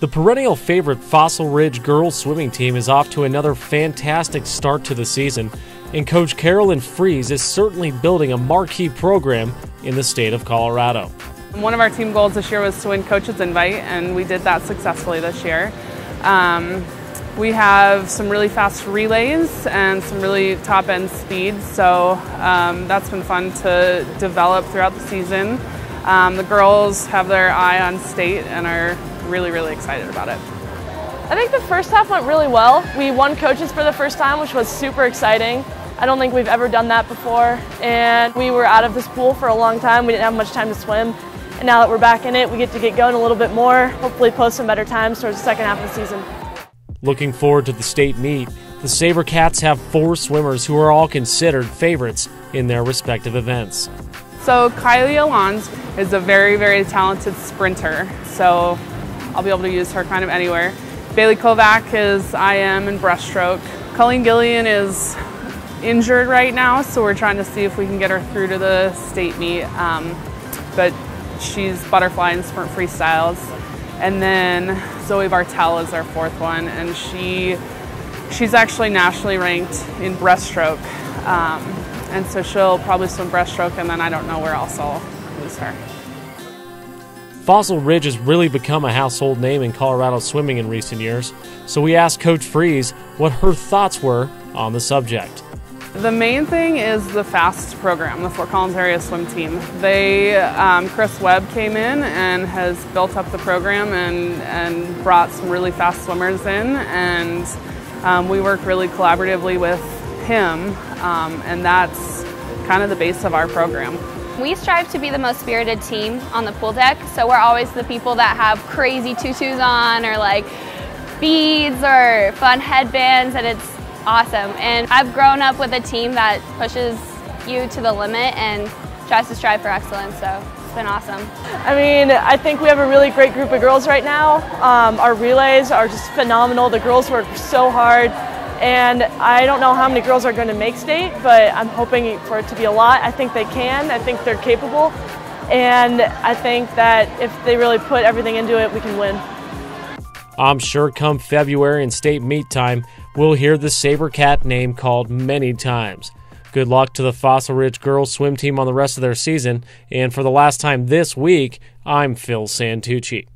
The perennial favorite Fossil Ridge girls swimming team is off to another fantastic start to the season, and Coach Carolyn Fries is certainly building a marquee program in the state of Colorado. One of our team goals this year was to win Coach's Invite, and we did that successfully this year. Um, we have some really fast relays and some really top end speed, so um, that's been fun to develop throughout the season. Um, the girls have their eye on state and are really, really excited about it. I think the first half went really well. We won coaches for the first time, which was super exciting. I don't think we've ever done that before. And we were out of this pool for a long time. We didn't have much time to swim. And now that we're back in it, we get to get going a little bit more, hopefully post some better times towards the second half of the season. Looking forward to the state meet, the SaberCats have four swimmers who are all considered favorites in their respective events. So Kylie Alons is a very, very talented sprinter. So I'll be able to use her kind of anywhere. Bailey Kovac is IM in breaststroke. Colleen Gillian is injured right now, so we're trying to see if we can get her through to the state meet. Um, but she's butterfly and sprint freestyles. And then Zoe Bartel is our fourth one, and she she's actually nationally ranked in breaststroke. Um, and so she'll probably swim breaststroke, and then I don't know where else I'll lose her. Fossil Ridge has really become a household name in Colorado swimming in recent years, so we asked Coach Freeze what her thoughts were on the subject. The main thing is the FAST program, the Fort Collins Area Swim Team. They, um, Chris Webb came in and has built up the program and, and brought some really fast swimmers in, and um, we work really collaboratively with him, um, and that's kind of the base of our program. We strive to be the most spirited team on the pool deck, so we're always the people that have crazy tutus on or like beads or fun headbands, and it's awesome. And I've grown up with a team that pushes you to the limit and tries to strive for excellence, so it's been awesome. I mean, I think we have a really great group of girls right now. Um, our relays are just phenomenal. The girls work so hard. And I don't know how many girls are going to make state, but I'm hoping for it to be a lot. I think they can. I think they're capable. And I think that if they really put everything into it, we can win. I'm sure come February and state meet time, we'll hear the SaberCat name called many times. Good luck to the Fossil Ridge girls swim team on the rest of their season. And for the last time this week, I'm Phil Santucci.